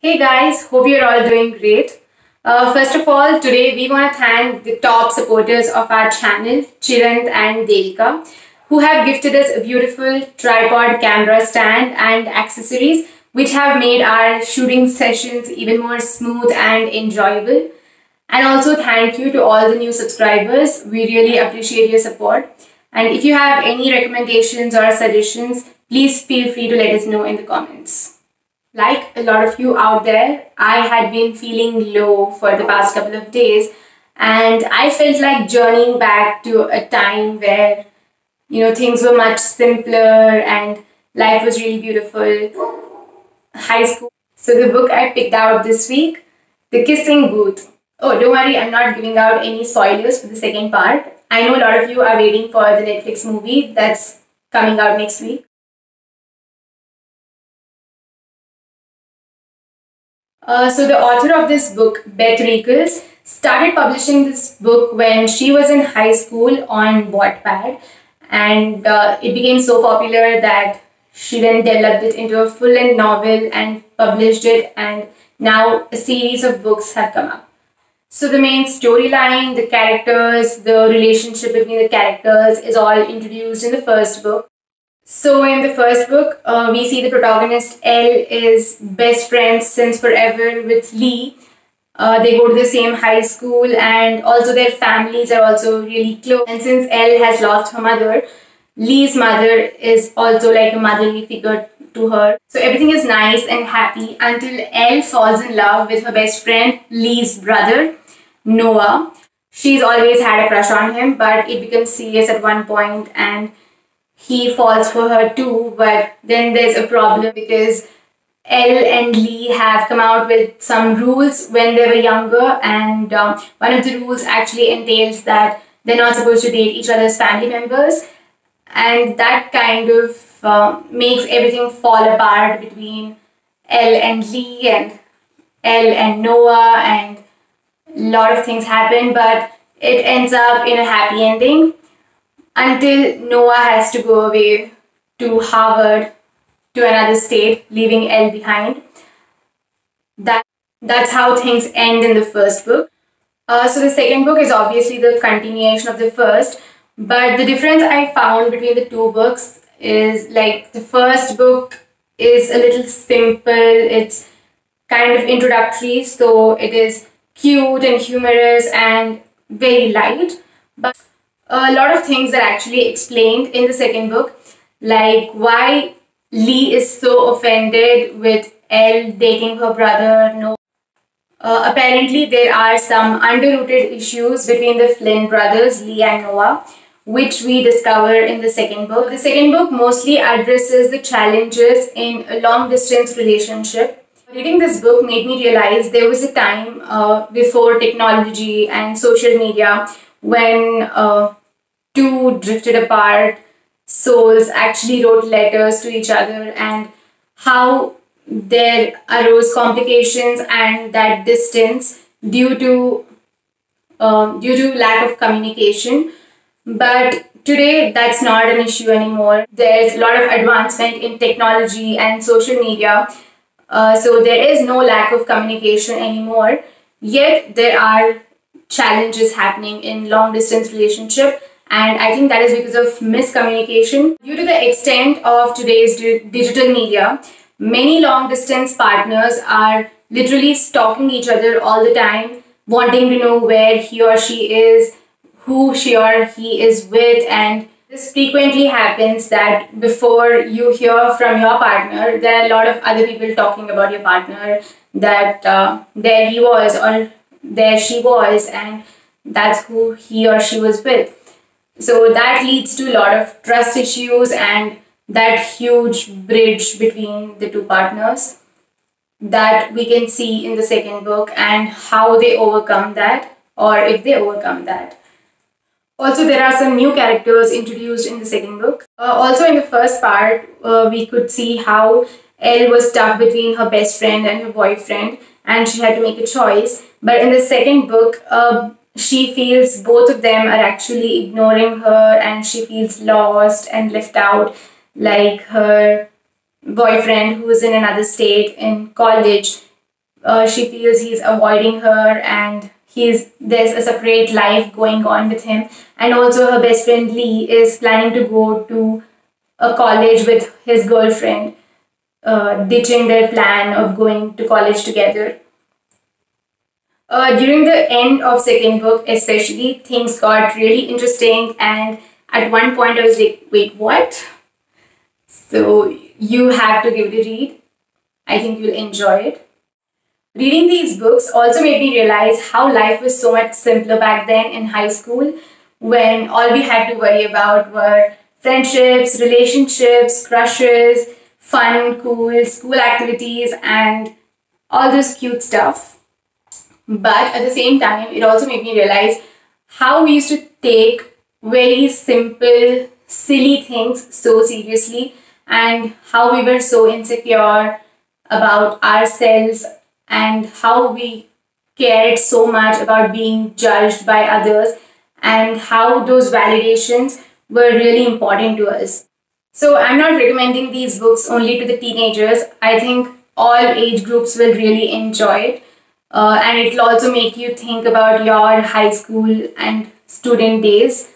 Hey guys, hope you're all doing great. Uh, first of all, today we want to thank the top supporters of our channel, Chiranth and Devika, who have gifted us a beautiful tripod camera stand and accessories which have made our shooting sessions even more smooth and enjoyable. And also thank you to all the new subscribers. We really appreciate your support. And if you have any recommendations or suggestions, please feel free to let us know in the comments. Like a lot of you out there, I had been feeling low for the past couple of days and I felt like journeying back to a time where you know things were much simpler and life was really beautiful. High school. So the book I picked out this week, The Kissing Booth. Oh, don't worry, I'm not giving out any spoilers for the second part. I know a lot of you are waiting for the Netflix movie that's coming out next week. Uh, so the author of this book, Beth Reekles, started publishing this book when she was in high school on Wattpad, and uh, it became so popular that she then developed it into a full-length novel and published it, and now a series of books have come up. So the main storyline, the characters, the relationship between the characters is all introduced in the first book. So in the first book, uh, we see the protagonist Elle is best friends since forever with Lee. Uh, they go to the same high school and also their families are also really close. And since Elle has lost her mother, Lee's mother is also like a motherly figure to her. So everything is nice and happy until Elle falls in love with her best friend, Lee's brother, Noah. She's always had a crush on him, but it becomes serious at one point and he falls for her too, but then there's a problem because Elle and Lee have come out with some rules when they were younger, and um, one of the rules actually entails that they're not supposed to date each other's family members, and that kind of uh, makes everything fall apart between Elle and Lee and Elle and Noah, and a lot of things happen, but it ends up in a happy ending until Noah has to go away to Harvard to another state, leaving Elle behind. That that's how things end in the first book. Uh, so the second book is obviously the continuation of the first, but the difference I found between the two books is like the first book is a little simple. It's kind of introductory, so it is cute and humorous and very light. But a lot of things are actually explained in the second book, like why Lee is so offended with Elle dating her brother. Noah. Uh, apparently, there are some underrooted issues between the Flynn brothers, Lee and Noah, which we discover in the second book. The second book mostly addresses the challenges in a long distance relationship. Reading this book made me realize there was a time uh, before technology and social media when uh, two drifted apart. Souls actually wrote letters to each other and how there arose complications and that distance due to um, due to lack of communication. But today that's not an issue anymore. There's a lot of advancement in technology and social media. Uh, so there is no lack of communication anymore. Yet there are challenges happening in long distance relationship and I think that is because of miscommunication. Due to the extent of today's di digital media, many long distance partners are literally stalking each other all the time, wanting to know where he or she is, who she or he is with, and this frequently happens that before you hear from your partner, there are a lot of other people talking about your partner that uh, there he was or there she was, and that's who he or she was with. So that leads to a lot of trust issues and that huge bridge between the two partners that we can see in the second book and how they overcome that or if they overcome that. Also, there are some new characters introduced in the second book. Uh, also, in the first part, uh, we could see how Elle was stuck between her best friend and her boyfriend and she had to make a choice. But in the second book, uh, she feels both of them are actually ignoring her and she feels lost and left out like her boyfriend who is in another state in college. Uh, she feels he's avoiding her and he's there's a separate life going on with him. And also her best friend lee is planning to go to a college with his girlfriend uh, ditching their plan of going to college together uh, during the end of second book especially things got really interesting and at one point i was like wait what? So you have to give it a read. I think you'll enjoy it. Reading these books also made me realize how life was so much simpler back then in high school when all we had to worry about were friendships, relationships, crushes, fun, cool school activities, and all this cute stuff. But at the same time, it also made me realize how we used to take very simple, silly things so seriously and how we were so insecure about ourselves and how we cared so much about being judged by others and how those validations were really important to us. So I'm not recommending these books only to the teenagers. I think all age groups will really enjoy it. Uh, and it'll also make you think about your high school and student days.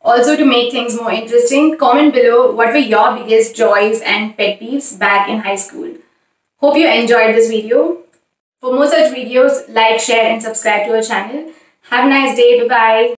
Also, to make things more interesting, comment below what were your biggest joys and pet peeves back in high school. Hope you enjoyed this video. For more such videos, like, share and subscribe to our channel. Have a nice day. Bye-bye.